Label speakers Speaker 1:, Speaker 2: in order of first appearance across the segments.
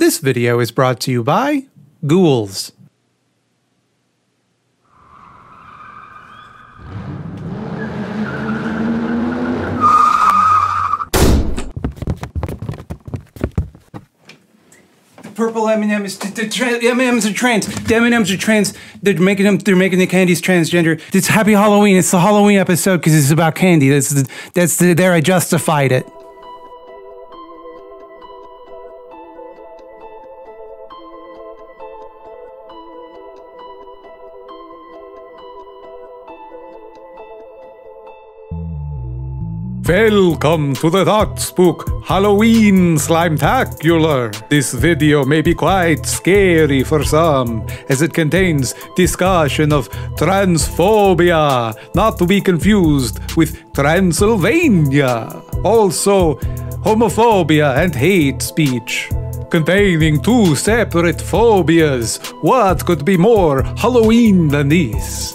Speaker 1: This video is brought to you by Ghouls. Purple M&Ms, the, the M&Ms are trans. The M&Ms are trans. They're making them. They're making the candies transgender. It's Happy Halloween. It's the Halloween episode because it's about candy. That's the, that's the, there. I justified it. Welcome to the Thought Spook Halloween Slimetacular. This video may be quite scary for some, as it contains discussion of transphobia, not to be confused with Transylvania. Also, homophobia and hate speech. Containing two separate phobias. What could be more Halloween than this?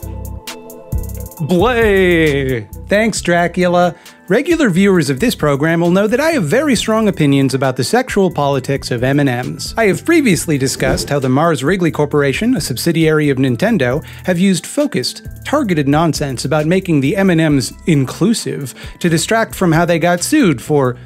Speaker 1: Blay! Thanks, Dracula. Regular viewers of this program will know that I have very strong opinions about the sexual politics of M&Ms. I have previously discussed how the Mars Wrigley Corporation, a subsidiary of Nintendo, have used focused, targeted nonsense about making the M&Ms inclusive to distract from how they got sued for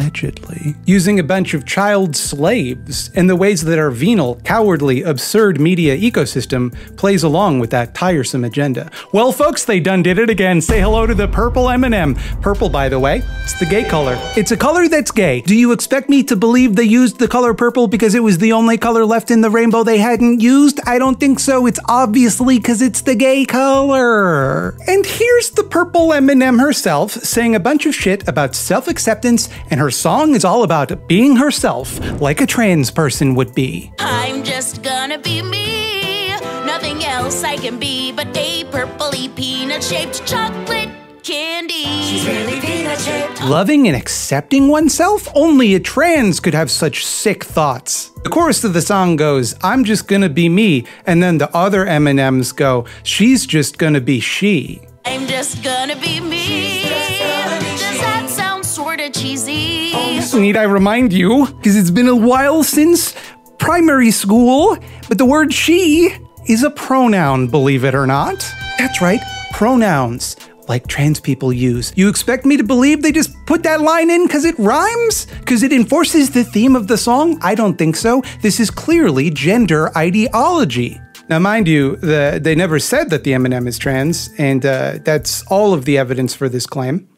Speaker 1: allegedly, using a bunch of child slaves, and the ways that our venal, cowardly, absurd media ecosystem plays along with that tiresome agenda. Well, folks, they done did it again. Say hello to the purple M&M. Purple, by the way, it's the gay color. It's a color that's gay. Do you expect me to believe they used the color purple because it was the only color left in the rainbow they hadn't used? I don't think so. It's obviously because it's the gay color. And here's the purple M&M herself saying a bunch of shit about self-acceptance and her song is all about being herself, like a trans person would be.
Speaker 2: I'm just gonna be me. Nothing else I can be but a purpley peanut shaped chocolate candy. She's really peanut shaped.
Speaker 1: Loving and accepting oneself? Only a trans could have such sick thoughts. The chorus of the song goes, I'm just gonna be me, and then the other M&Ms go, she's just gonna be she.
Speaker 2: I'm just gonna be me. Does that sound sorta cheesy?
Speaker 1: Need I remind you, because it's been a while since primary school, but the word she is a pronoun, believe it or not. That's right, pronouns. Like trans people use. You expect me to believe they just put that line in because it rhymes? Because it enforces the theme of the song? I don't think so. This is clearly gender ideology. Now, mind you, the, they never said that the M&M is trans, and uh, that's all of the evidence for this claim.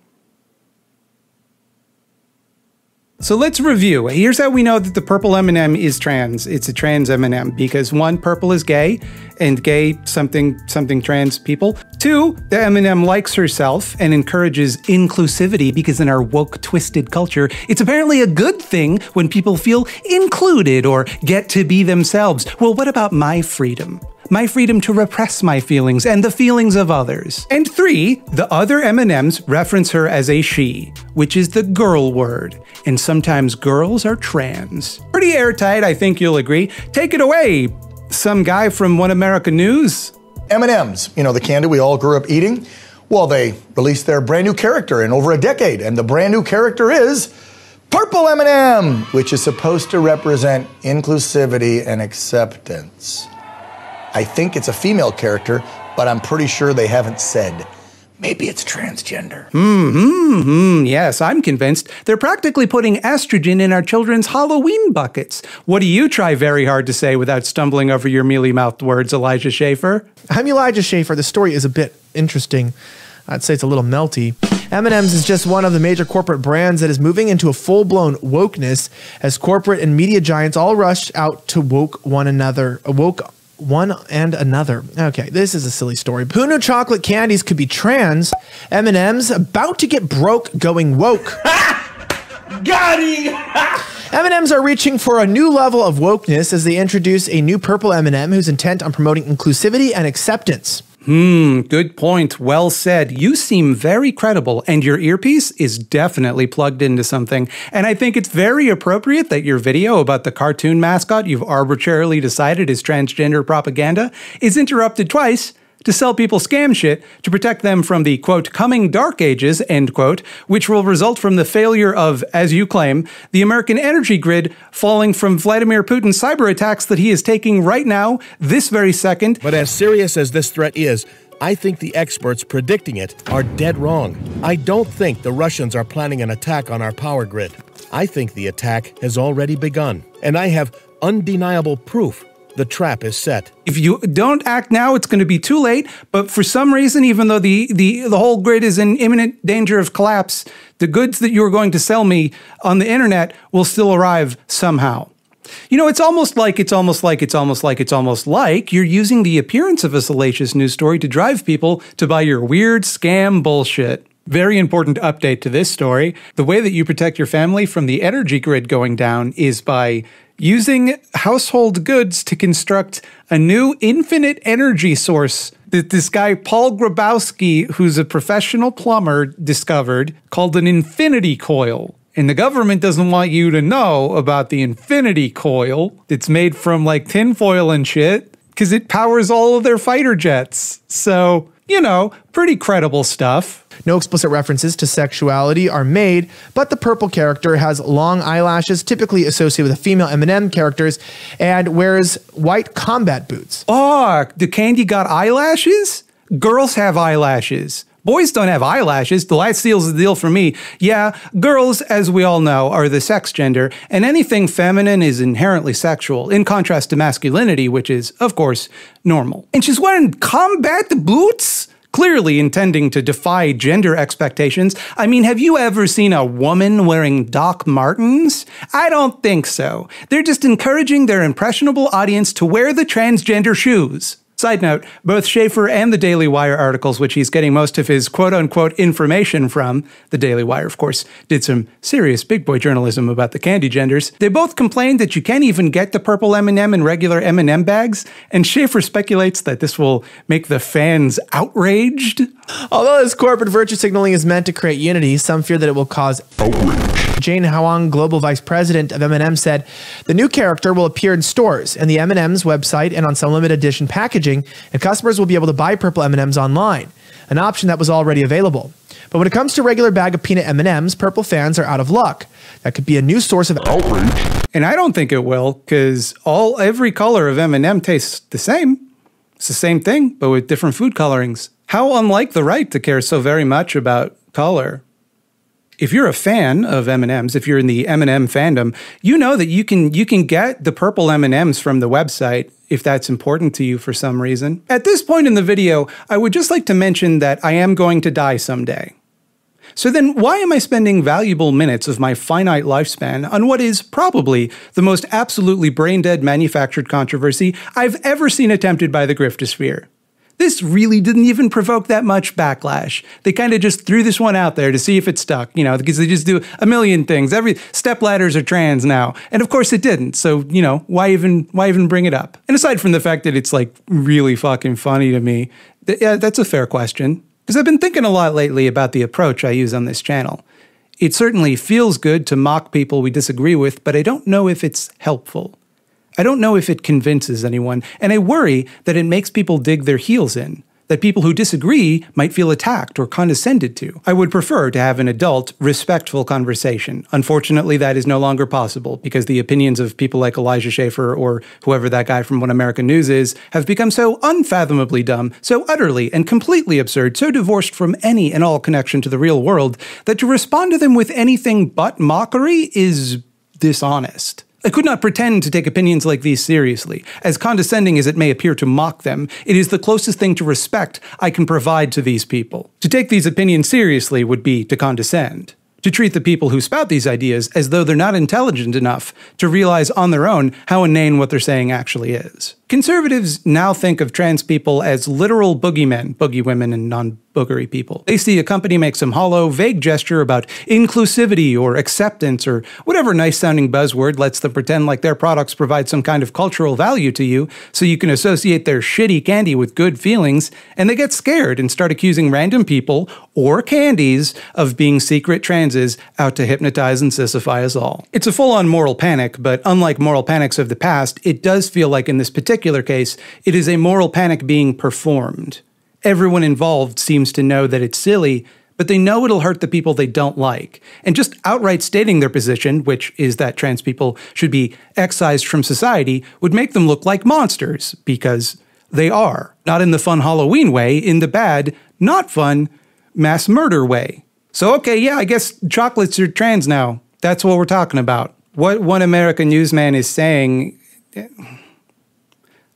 Speaker 1: So let's review. Here's how we know that the purple M&M is trans. It's a trans M&M because one, purple is gay, and gay something something trans people. Two, the M&M likes herself and encourages inclusivity because in our woke twisted culture, it's apparently a good thing when people feel included or get to be themselves. Well, what about my freedom? My freedom to repress my feelings and the feelings of others. And three, the other M&Ms reference her as a she, which is the girl word, and sometimes girls are trans. Pretty airtight, I think you'll agree. Take it away, some guy from One America News.
Speaker 3: M&Ms, you know, the candy we all grew up eating. Well, they released their brand new character in over a decade, and the brand new character is Purple M&M, which is supposed to represent inclusivity and acceptance. I think it's a female character, but I'm pretty sure they haven't said. Maybe it's transgender.
Speaker 1: Hmm, yes, I'm convinced. They're practically putting estrogen in our children's Halloween buckets. What do you try very hard to say without stumbling over your mealy mouthed words, Elijah Schaffer?
Speaker 4: I'm Elijah Schaffer. The story is a bit interesting. I'd say it's a little melty. M&M's is just one of the major corporate brands that is moving into a full-blown wokeness as corporate and media giants all rush out to woke one another, woke one and another. Okay, this is a silly story. Who knew chocolate candies could be trans? M&M's about to get broke going woke.
Speaker 5: Got him!
Speaker 4: M&Ms are reaching for a new level of wokeness as they introduce a new purple M&M who's intent on promoting inclusivity and acceptance.
Speaker 1: Hmm, good point. Well said. You seem very credible, and your earpiece is definitely plugged into something. And I think it's very appropriate that your video about the cartoon mascot you've arbitrarily decided is transgender propaganda is interrupted twice to sell people scam shit to protect them from the quote coming dark ages end quote which will result from the failure of as you claim the american energy grid falling from vladimir putin's cyber attacks that he is taking right now this very second
Speaker 6: But as serious as this threat is, I think the experts predicting it are dead wrong. I don't think the Russians are planning an attack on our power grid. I think the attack has already begun, and I have undeniable proof the trap is set.
Speaker 1: if you don't act now, it's going to be too late. But for some reason, even though the, the, the whole grid is in imminent danger of collapse, the goods that you are going to sell me on the internet will still arrive somehow. You know, it's almost like, it's almost like, it's almost like, it's almost like you're using the appearance of a salacious news story to drive people to buy your weird scam bullshit. Very important update to this story. The way that you protect your family from the energy grid going down is by using household goods to construct a new infinite energy source that this guy Paul Grabowski, who's a professional plumber, discovered called an infinity coil. And the government doesn't want you to know about the infinity coil that's made from like tinfoil and shit because it powers all of their fighter jets. So, you know, pretty credible stuff.
Speaker 4: No explicit references to sexuality are made, but the purple character has long eyelashes, typically associated with the female M&M characters, and wears white combat boots.
Speaker 1: Oh, the candy got eyelashes? Girls have eyelashes. Boys don't have eyelashes. The light seals the deal for me. Yeah, girls, as we all know, are the sex gender, and anything feminine is inherently sexual, in contrast to masculinity, which is, of course, normal. And she's wearing combat boots? Clearly intending to defy gender expectations. I mean, have you ever seen a woman wearing Doc Martens? I don't think so. They're just encouraging their impressionable audience to wear the transgender shoes. Side note, both Schaffer and the Daily Wire articles, which he's getting most of his quote unquote information from, the Daily Wire, of course, did some serious big boy journalism about the candy genders. They both complained that you can't even get the purple M&M in regular M&M bags, and Schaffer speculates that this will make the fans outraged.
Speaker 4: Although this corporate virtue signaling is meant to create unity, some fear that it will cause outrage. Jane Hwang, global vice president of M&M, said the new character will appear in stores and the M&M's website and on some limited edition packaging, and customers will be able to buy purple M&Ms online, an option that was already available. But when it comes to regular bag of peanut M&Ms, purple fans are out of luck. That could be a new source of outrage.
Speaker 1: And I don't think it will, because all every color of M&M tastes the same. It's the same thing, but with different food colorings. How unlike the right to care so very much about color. If you're a fan of M&Ms, if you're in the M&M fandom, you know that you can you can get the purple M&Ms from the website if that's important to you for some reason. At this point in the video, I would just like to mention that I am going to die someday. So then, why am I spending valuable minutes of my finite lifespan on what is probably the most absolutely brain dead manufactured controversy I've ever seen attempted by the griftosphere? This really didn't even provoke that much backlash. They kind of just threw this one out there to see if it stuck, you know, because they just do a million things. Every step ladders are trans now. And of course it didn't. So, you know, why even why even bring it up? And aside from the fact that it's like really fucking funny to me, th- yeah, that's a fair question. Because I've been thinking a lot lately about the approach I use on this channel. It certainly feels good to mock people we disagree with, but I don't know if it's helpful. I don't know if it convinces anyone, and I worry that it makes people dig their heels in, that people who disagree might feel attacked or condescended to. I would prefer to have an adult, respectful conversation. Unfortunately, that is no longer possible because the opinions of people like Elijah Schaffer or whoever that guy from One American News is have become so unfathomably dumb, so utterly and completely absurd, so divorced from any and all connection to the real world, that to respond to them with anything but mockery is dishonest. I could not pretend to take opinions like these seriously. As condescending as it may appear to mock them, it is the closest thing to respect I can provide to these people. To take these opinions seriously would be to condescend. To treat the people who spout these ideas as though they're not intelligent enough to realize on their own how inane what they're saying actually is. Conservatives now think of trans people as literal boogeymen, boogie women and non boogery people. They see a company make some hollow, vague gesture about inclusivity or acceptance or whatever nice sounding buzzword lets them pretend like their products provide some kind of cultural value to you so you can associate their shitty candy with good feelings, and they get scared and start accusing random people or candies of being secret transes out to hypnotize and sissify us all. It's a full on moral panic, but unlike moral panics of the past, it does feel like in this particular case, it is a moral panic being performed. Everyone involved seems to know that it's silly, but they know it'll hurt the people they don't like. And just outright stating their position, which is that trans people should be excised from society, would make them look like monsters, because they are. Not in the fun Halloween way, in the bad, not fun, mass murder way. So, okay, yeah, I guess chocolates are trans now. That's what we're talking about. What one American newsman is saying.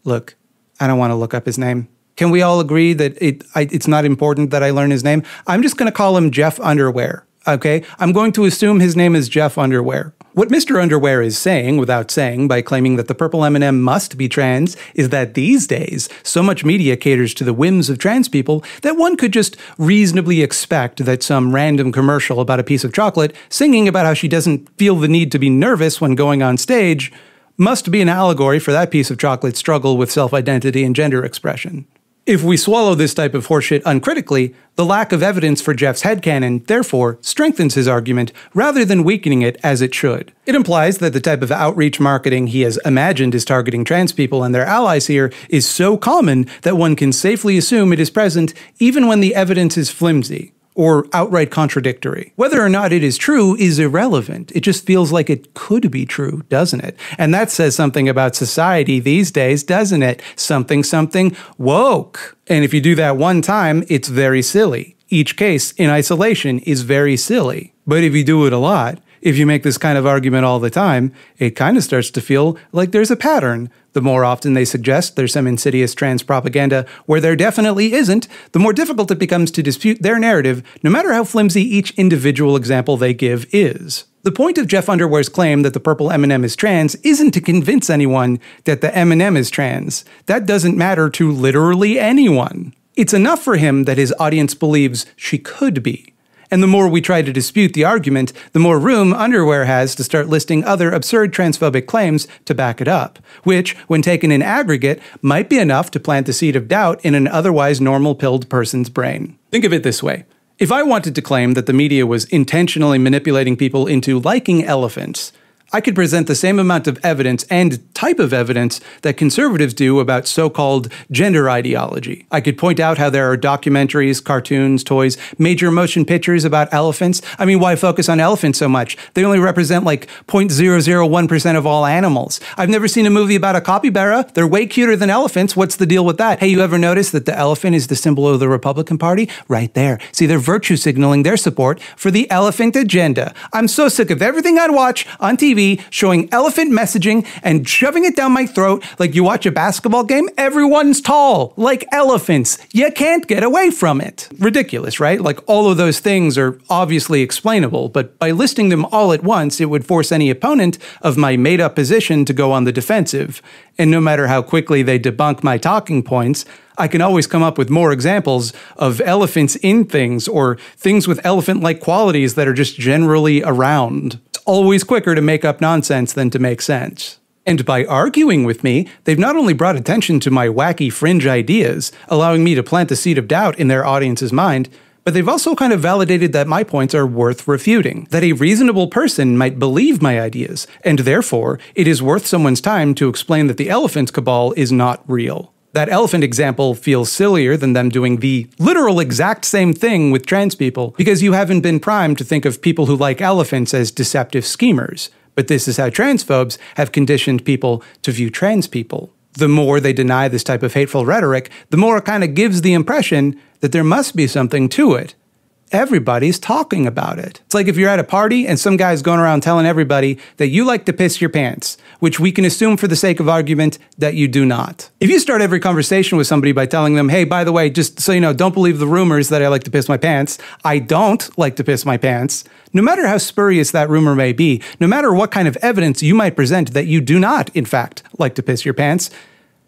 Speaker 1: Look, I don't want to look up his name. Can we all agree that it, I, it's not important that I learn his name? I'm just going to call him Jeff Underwear. Okay? I'm going to assume his name is Jeff Underwear. What Mr. Underwear is saying, without saying, by claiming that the purple M&M must be trans, is that these days, so much media caters to the whims of trans people that one could just reasonably expect that some random commercial about a piece of chocolate singing about how she doesn't feel the need to be nervous when going on stage must be an allegory for that piece of chocolate's struggle with self-identity and gender expression. If we swallow this type of horseshit uncritically, the lack of evidence for Jeff's headcanon, therefore, strengthens his argument rather than weakening it as it should. It implies that the type of outreach marketing he has imagined is targeting trans people and their allies here is so common that one can safely assume it is present even when the evidence is flimsy or outright contradictory. Whether or not it is true is irrelevant. It just feels like it could be true, doesn't it? And that says something about society these days, doesn't it? Something, something woke. And if you do that one time, it's very silly. Each case in isolation is very silly. But if you do it a lot, if you make this kind of argument all the time, it kind of starts to feel like there's a pattern. The more often they suggest there's some insidious trans propaganda where there definitely isn't, the more difficult it becomes to dispute their narrative, no matter how flimsy each individual example they give is. The point of Jeff Underwear's claim that the purple M&M is trans isn't to convince anyone that the M&M is trans. That doesn't matter to literally anyone. It's enough for him that his audience believes she could be. And the more we try to dispute the argument, the more room Underwear has to start listing other absurd transphobic claims to back it up, which, when taken in aggregate, might be enough to plant the seed of doubt in an otherwise normal pilled person's brain. Think of it this way. If I wanted to claim that the media was intentionally manipulating people into liking elephants, I could present the same amount of evidence and type of evidence that conservatives do about so called gender ideology. I could point out how there are documentaries, cartoons, toys, major motion pictures about elephants. I mean, why focus on elephants so much? They only represent like 0.001% of all animals. I've never seen a movie about a capybara. They're way cuter than elephants. What's the deal with that? Hey, you ever notice that the elephant is the symbol of the Republican Party? Right there. See, they're virtue signaling their support for the elephant agenda. I'm so sick of everything I'd watch on TV TV showing elephant messaging and shoving it down my throat like you watch a basketball game. Everyone's tall, like elephants. You can't get away from it. Ridiculous, right? Like all of those things are obviously explainable, but by listing them all at once, it would force any opponent of my made up position to go on the defensive. And no matter how quickly they debunk my talking points, I can always come up with more examples of elephants in things or things with elephant like qualities that are just generally around always quicker to make up nonsense than to make sense. And by arguing with me, they've not only brought attention to my wacky fringe ideas, allowing me to plant the seed of doubt in their audience's mind, but they've also kind of validated that my points are worth refuting, that a reasonable person might believe my ideas, and therefore it is worth someone's time to explain that the elephant cabal is not real. That elephant example feels sillier than them doing the literal exact same thing with trans people because you haven't been primed to think of people who like elephants as deceptive schemers. But this is how transphobes have conditioned people to view trans people. The more they deny this type of hateful rhetoric, the more it kind of gives the impression that there must be something to it everybody's talking about it. It's like if you're at a party and some guy's going around telling everybody that you like to piss your pants, which we can assume for the sake of argument that you do not. If you start every conversation with somebody by telling them, hey, by the way, just so you know, don't believe the rumors that I like to piss my pants, I don't like to piss my pants, no matter how spurious that rumor may be, no matter what kind of evidence you might present that you do not, in fact, like to piss your pants,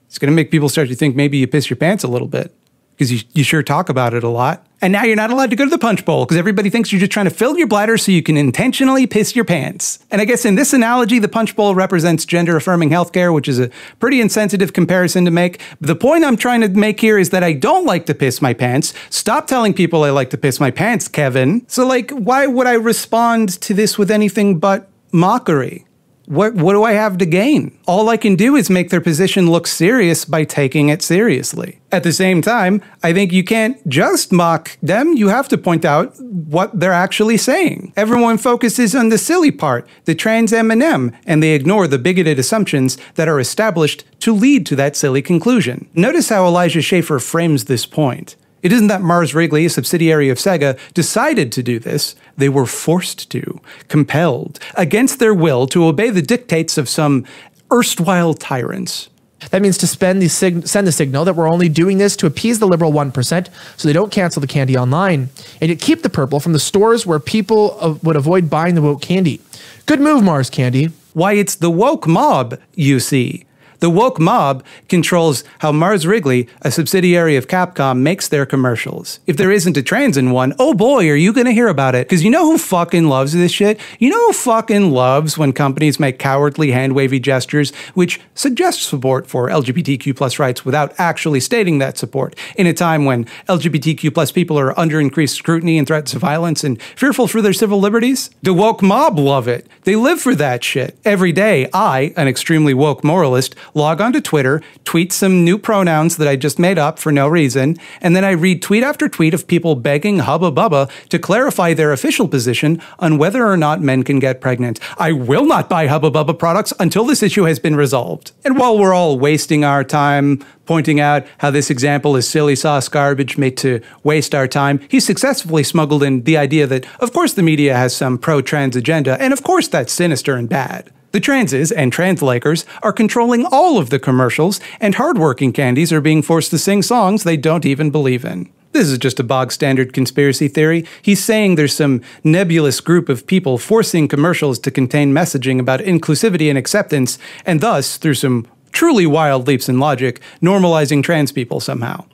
Speaker 1: it's going to make people start to think maybe you piss your pants a little bit because you, you sure talk about it a lot. And now you're not allowed to go to the punch bowl because everybody thinks you're just trying to fill your bladder so you can intentionally piss your pants. And I guess in this analogy, the punch bowl represents gender affirming healthcare, which is a pretty insensitive comparison to make. But the point I'm trying to make here is that I don't like to piss my pants. Stop telling people I like to piss my pants, Kevin. So, like, why would I respond to this with anything but mockery? What, what do I have to gain? All I can do is make their position look serious by taking it seriously. At the same time, I think you can't just mock them. You have to point out what they're actually saying. Everyone focuses on the silly part, the trans M&M, and they ignore the bigoted assumptions that are established to lead to that silly conclusion. Notice how Elijah Schaffer frames this point. It isn't that Mars Wrigley, a subsidiary of Sega, decided to do this. They were forced to, compelled, against their will, to obey the dictates of some erstwhile tyrants.
Speaker 4: That means to spend the send the signal that we're only doing this to appease the liberal 1% so they don't cancel the candy online and yet keep the purple from the stores where people uh, would avoid buying the woke candy. Good move, Mars Candy.
Speaker 1: Why, it's the woke mob, you see. The woke mob controls how Mars Wrigley, a subsidiary of Capcom, makes their commercials. If there isn't a trans in one, oh boy, are you gonna hear about it. Because you know who fucking loves this shit? You know who fucking loves when companies make cowardly hand wavy gestures which suggest support for LGBTQ plus rights without actually stating that support in a time when LGBTQ plus people are under increased scrutiny and threats of violence and fearful for their civil liberties? The woke mob love it. They live for that shit. Every day, I, an extremely woke moralist, log on to Twitter, tweet some new pronouns that I just made up for no reason, and then I read tweet after tweet of people begging Hubba Bubba to clarify their official position on whether or not men can get pregnant. I will not buy Hubba Bubba products until this issue has been resolved. And while we're all wasting our time pointing out how this example is silly sauce garbage made to waste our time, he successfully smuggled in the idea that, of course, the media has some pro trans agenda, and of course, that's sinister and bad. The transes and translikers are controlling all of the commercials, and hardworking candies are being forced to sing songs they don't even believe in. This is just a bog standard conspiracy theory. He's saying there's some nebulous group of people forcing commercials to contain messaging about inclusivity and acceptance, and thus, through some truly wild leaps in logic, normalizing trans people somehow.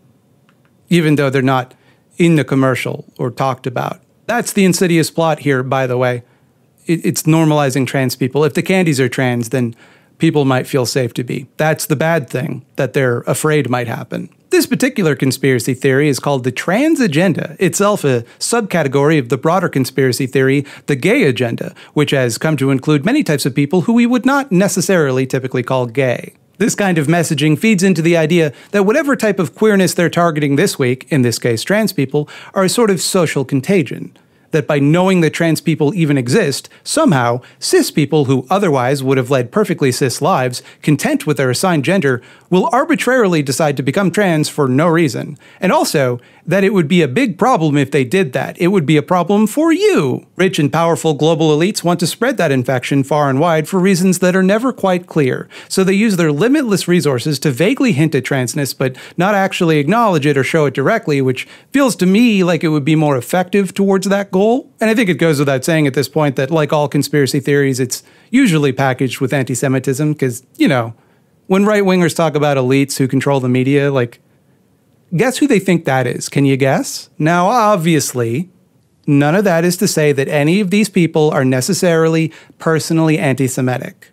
Speaker 1: Even though they're not in the commercial or talked about. That's the insidious plot here, by the way it, it's normalizing trans people. If the candies are trans, then people might feel safe to be. That's the bad thing that they're afraid might happen. This particular conspiracy theory is called the trans agenda, itself a subcategory of the broader conspiracy theory, the gay agenda, which has come to include many types of people who we would not necessarily typically call gay. This kind of messaging feeds into the idea that whatever type of queerness they're targeting this week, in this case trans people, are a sort of social contagion that by knowing that trans people even exist, somehow cis people who otherwise would have led perfectly cis lives, content with their assigned gender, will arbitrarily decide to become trans for no reason. And also, that it would be a big problem if they did that. It would be a problem for you. Rich and powerful global elites want to spread that infection far and wide for reasons that are never quite clear. So they use their limitless resources to vaguely hint at transness, but not actually acknowledge it or show it directly, which feels to me like it would be more effective towards that goal. And I think it goes without saying at this point that, like all conspiracy theories, it's usually packaged with anti Semitism, because, you know, when right wingers talk about elites who control the media, like, guess who they think that is? Can you guess? Now, obviously, none of that is to say that any of these people are necessarily personally anti Semitic.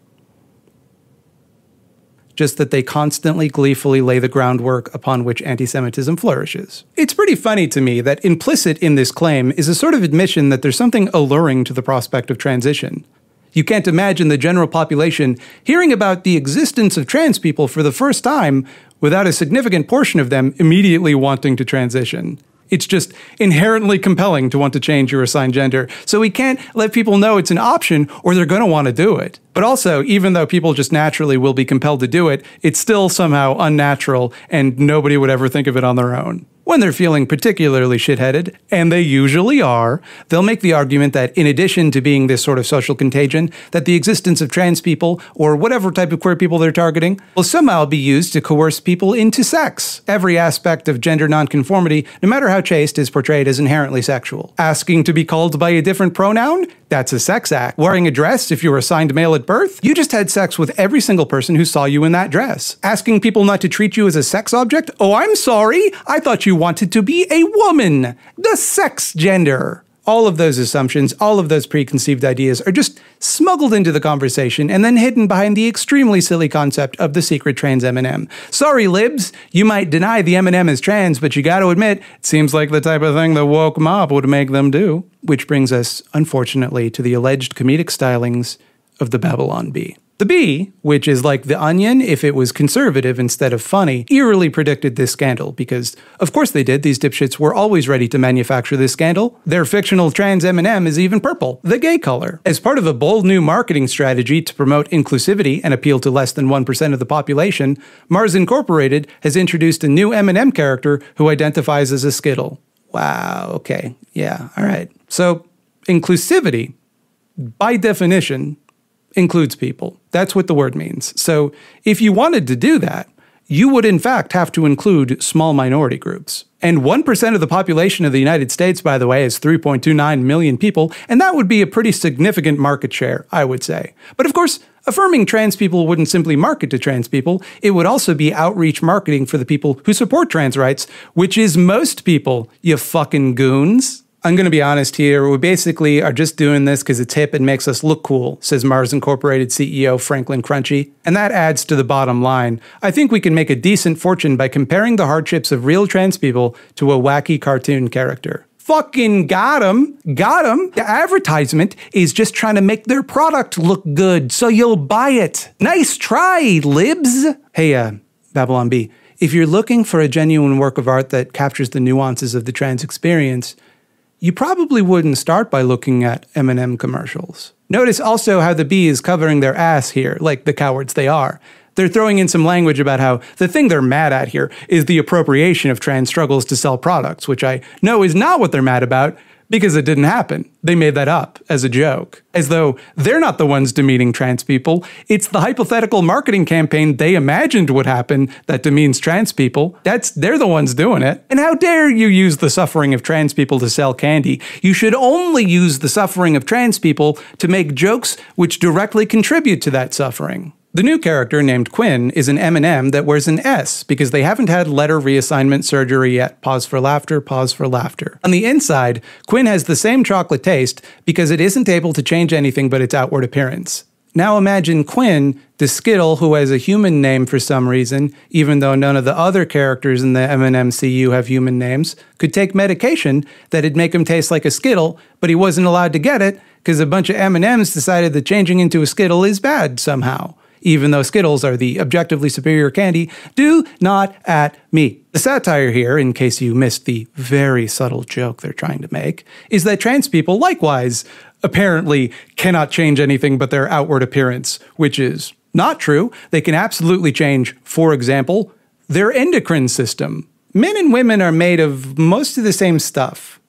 Speaker 1: Just that they constantly gleefully lay the groundwork upon which anti Semitism flourishes. It's pretty funny to me that implicit in this claim is a sort of admission that there's something alluring to the prospect of transition. You can't imagine the general population hearing about the existence of trans people for the first time without a significant portion of them immediately wanting to transition. It's just inherently compelling to want to change your assigned gender. So we can't let people know it's an option or they're going to want to do it. But also, even though people just naturally will be compelled to do it, it's still somehow unnatural and nobody would ever think of it on their own. When they're feeling particularly shitheaded, and they usually are, they'll make the argument that in addition to being this sort of social contagion, that the existence of trans people, or whatever type of queer people they're targeting, will somehow be used to coerce people into sex. Every aspect of gender nonconformity, no matter how chaste, is portrayed as inherently sexual. Asking to be called by a different pronoun? That's a sex act. Wearing a dress if you were assigned male at birth? You just had sex with every single person who saw you in that dress. Asking people not to treat you as a sex object? Oh, I'm sorry. I thought you wanted to be a woman. The sex gender. All of those assumptions, all of those preconceived ideas are just smuggled into the conversation and then hidden behind the extremely silly concept of the secret trans M&M. Sorry, libs, you might deny the M&M is trans, but you got to admit, it seems like the type of thing the woke mob would make them do. Which brings us, unfortunately, to the alleged comedic stylings of the Babylon Bee. The Bee, which is like the onion if it was conservative instead of funny, eerily predicted this scandal because, of course, they did. These dipshits were always ready to manufacture this scandal. Their fictional trans M&M is even purple, the gay color. As part of a bold new marketing strategy to promote inclusivity and appeal to less than 1% of the population, Mars Incorporated has introduced a new M&M character who identifies as a Skittle. Wow, okay. Yeah, all right. So, inclusivity by definition includes people. That's what the word means. So if you wanted to do that, you would in fact have to include small minority groups. And 1% of the population of the United States, by the way, is 3.29 million people, and that would be a pretty significant market share, I would say. But of course, affirming trans people wouldn't simply market to trans people, it would also be outreach marketing for the people who support trans rights, which is most people, you fucking goons. I'm going to be honest here. We basically are just doing this because it's hip and makes us look cool, says Mars Incorporated CEO Franklin Crunchy. And that adds to the bottom line. I think we can make a decent fortune by comparing the hardships of real trans people to a wacky cartoon character. Fucking got 'em. Got 'em. The advertisement is just trying to make their product look good so you'll buy it. Nice try, libs. Hey, uh, Babylon Bee, If you're looking for a genuine work of art that captures the nuances of the trans experience, you probably wouldn't start by looking at M&M commercials. Notice also how the bee is covering their ass here, like the cowards they are. They're throwing in some language about how the thing they're mad at here is the appropriation of trans struggles to sell products, which I know is not what they're mad about, because it didn't happen. They made that up as a joke, as though they're not the ones demeaning trans people. It's the hypothetical marketing campaign they imagined would happen that demeans trans people. That's they're the ones doing it. And how dare you use the suffering of trans people to sell candy? You should only use the suffering of trans people to make jokes which directly contribute to that suffering. The new character named Quinn is an M&M that wears an S because they haven't had letter reassignment surgery yet. Pause for laughter, pause for laughter. On the inside, Quinn has the same chocolate taste because it isn't able to change anything but its outward appearance. Now imagine Quinn, the Skittle who has a human name for some reason, even though none of the other characters in the M&M have human names, could take medication that'd make him taste like a Skittle, but he wasn't allowed to get it because a bunch of M&Ms decided that changing into a Skittle is bad somehow even though Skittles are the objectively superior candy, do not at me. The satire here, in case you missed the very subtle joke they're trying to make, is that trans people likewise apparently cannot change anything but their outward appearance, which is not true. They can absolutely change, for example, their endocrine system. Men and women are made of most of the same stuff.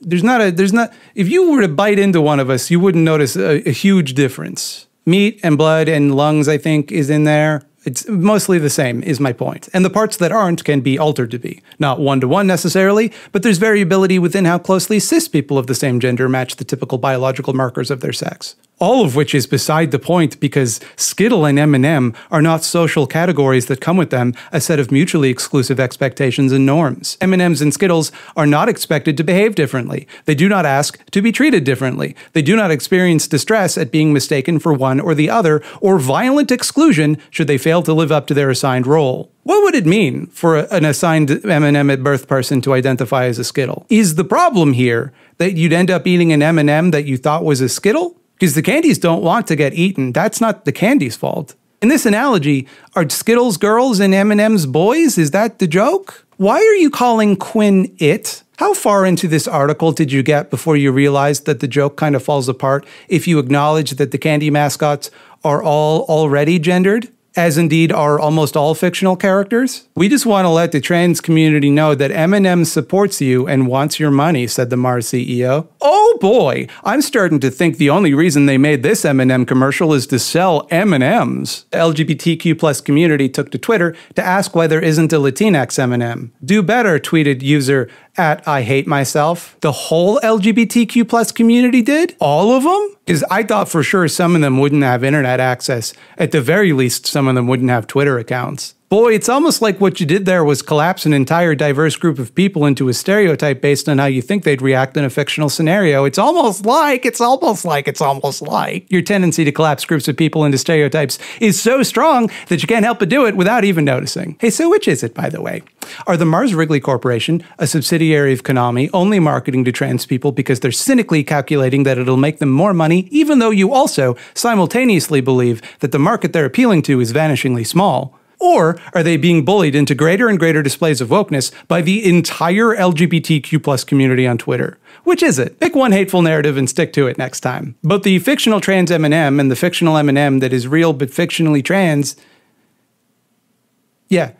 Speaker 1: There's not a, there's not, if you were to bite into one of us, you wouldn't notice a, a huge difference meat and blood and lungs, I think, is in there. It's mostly the same, is my point. And the parts that aren't can be altered to be. Not one to one necessarily, but there's variability within how closely cis people of the same gender match the typical biological markers of their sex all of which is beside the point because Skittle and M&M are not social categories that come with them a set of mutually exclusive expectations and norms. M&Ms and Skittles are not expected to behave differently. They do not ask to be treated differently. They do not experience distress at being mistaken for one or the other or violent exclusion should they fail to live up to their assigned role. What would it mean for an assigned M&M at birth person to identify as a Skittle? Is the problem here that you'd end up eating an M&M that you thought was a Skittle? Because the candies don't want to get eaten. That's not the candy's fault. In this analogy, are Skittles girls and M&M's boys? Is that the joke? Why are you calling Quinn it? How far into this article did you get before you realized that the joke kind of falls apart if you acknowledge that the candy mascots are all already gendered? As indeed are almost all fictional characters. We just want to let the trans community know that M&M supports you and wants your money, said the Mars CEO. Oh boy, I'm starting to think the only reason they made this M&M commercial is to sell M&Ms. The LGBTQ plus community took to Twitter to ask why there isn't a Latinx M&M. Do better, tweeted user at I Hate Myself. The whole LGBTQ plus community did? All of them? Because I thought for sure some of them wouldn't have internet access. At the very least, some of them wouldn't have Twitter accounts. Boy, it's almost like what you did there was collapse an entire diverse group of people into a stereotype based on how you think they'd react in a fictional scenario. It's almost like, it's almost like, it's almost like your tendency to collapse groups of people into stereotypes is so strong that you can't help but do it without even noticing. Hey, so which is it, by the way? Are the Mars Wrigley Corporation, a subsidiary of Konami, only marketing to trans people because they're cynically calculating that it'll make them more money, even though you also simultaneously believe that the market they're appealing to is vanishingly small? Or are they being bullied into greater and greater displays of wokeness by the entire LGBTQ plus community on Twitter? Which is it? Pick one hateful narrative and stick to it next time. But the fictional trans M&M and the fictional M&M that is real but fictionally trans, yeah,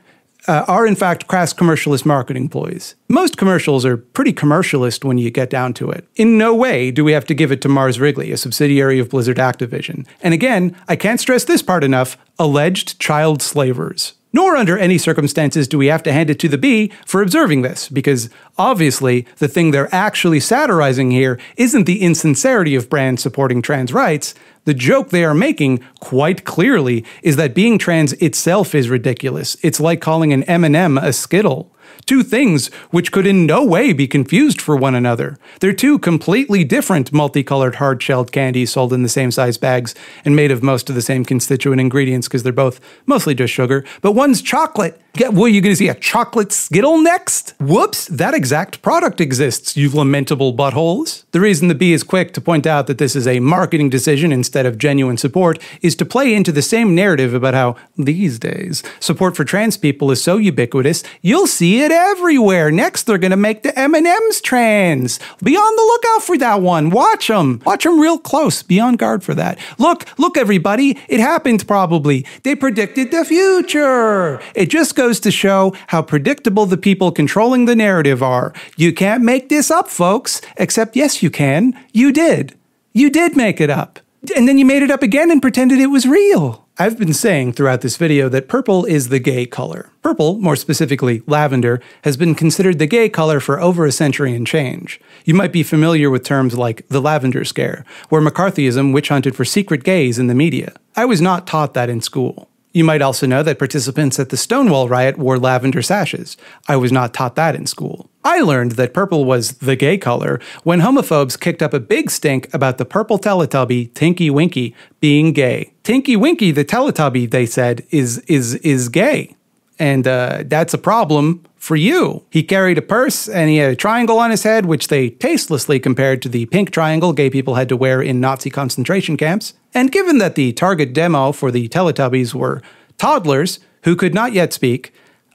Speaker 1: uh, are in fact crass commercialist marketing ploys. Most commercials are pretty commercialist when you get down to it. In no way do we have to give it to Mars Wrigley, a subsidiary of Blizzard Activision. And again, I can't stress this part enough alleged child slavers. Nor under any circumstances do we have to hand it to the bee for observing this, because obviously the thing they're actually satirizing here isn't the insincerity of brands supporting trans rights. The joke they are making, quite clearly, is that being trans itself is ridiculous. It's like calling an M&M a Skittle. Two things which could in no way be confused for one another. They're two completely different multicolored hard shelled candies sold in the same size bags and made of most of the same constituent ingredients because they're both mostly just sugar. But one's chocolate. Get, well, you going to see a chocolate Skittle next? Whoops, that exact product exists, you lamentable buttholes. The reason the bee is quick to point out that this is a marketing decision instead of genuine support is to play into the same narrative about how, these days, support for trans people is so ubiquitous, you'll see it everywhere. Next, they're going to make the M&Ms trans. Be on the lookout for that one. Watch them. Watch them real close. Be on guard for that. Look, look, everybody. It happened probably. They predicted the future. It just goes to show how predictable the people controlling the narrative are. You can't make this up, folks. Except, yes, you can. You did. You did make it up. And then you made it up again and pretended it was real. I've been saying throughout this video that purple is the gay color. Purple, more specifically lavender, has been considered the gay color for over a century and change. You might be familiar with terms like the lavender scare, where McCarthyism witch hunted for secret gays in the media. I was not taught that in school. You might also know that participants at the Stonewall riot wore lavender sashes. I was not taught that in school. I learned that purple was the gay color when homophobes kicked up a big stink about the purple Teletubby, Tinky Winky, being gay. Tinky Winky, the Teletubby, they said, is is is gay. And uh, that's a problem for you. He carried a purse and he had a triangle on his head, which they tastelessly compared to the pink triangle gay people had to wear in Nazi concentration camps. And given that the target demo for the Teletubbies were toddlers who could not yet speak,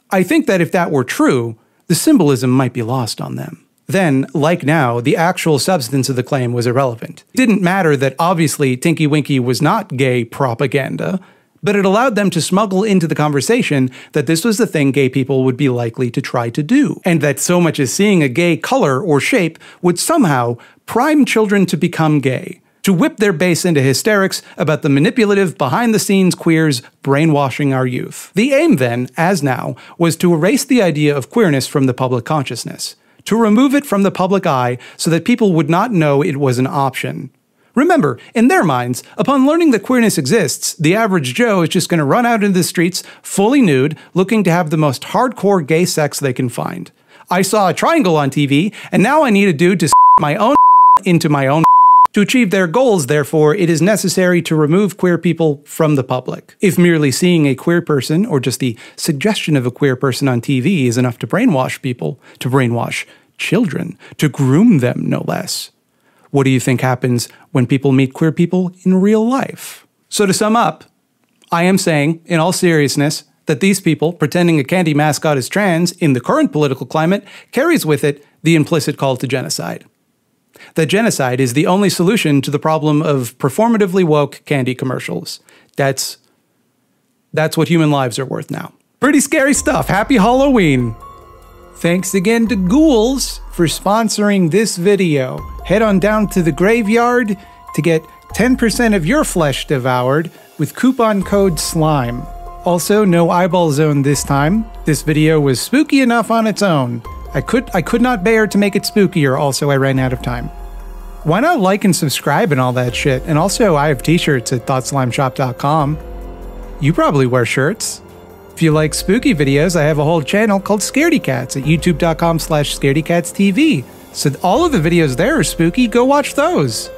Speaker 1: I think that if that were true, the symbolism might be lost on them. Then, like now, the actual substance of the claim was irrelevant. It didn't matter that obviously Tinky Winky was not gay propaganda, but it allowed them to smuggle into the conversation that this was the thing gay people would be likely to try to do, and that so much as seeing a gay color or shape would somehow prime children to become gay to whip their base into hysterics about the manipulative, behind the scenes queers brainwashing our youth. The aim, then, as now, was to erase the idea of queerness from the public consciousness, to remove it from the public eye so that people would not know it was an option. Remember, in their minds, upon learning that queerness exists, the average Joe is just going to run out into the streets fully nude, looking to have the most hardcore gay sex they can find. I saw a triangle on TV, and now I need a dude to my own into my own to achieve their goals, therefore, it is necessary to remove queer people from the public. If merely seeing a queer person or just the suggestion of a queer person on TV is enough to brainwash people, to brainwash children, to groom them, no less, what do you think happens when people meet queer people in real life? So, to sum up, I am saying, in all seriousness, that these people pretending a candy mascot is trans in the current political climate carries with it the implicit call to genocide that genocide is the only solution to the problem of performatively woke candy commercials. That's that's what human lives are worth now. Pretty scary stuff. Happy Halloween. Thanks again to Ghouls for sponsoring this video. Head on down to the graveyard to get 10% of your flesh devoured with coupon code SLIME. Also, no eyeball zone this time. This video was spooky enough on its own. I could I could not bear to make it spookier, also I ran out of time. Why not like and subscribe and all that shit? And also I have t-shirts at thoughtslimeshop.com. You probably wear shirts. If you like spooky videos, I have a whole channel called Scaredy Cats at youtube.com slash scaredycatstv. So all of the videos there are spooky, go watch those.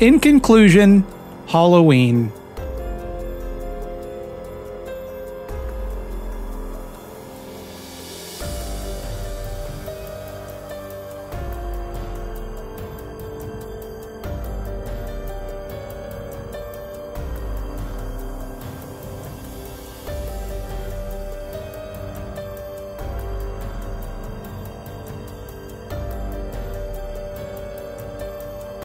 Speaker 1: In conclusion, Halloween.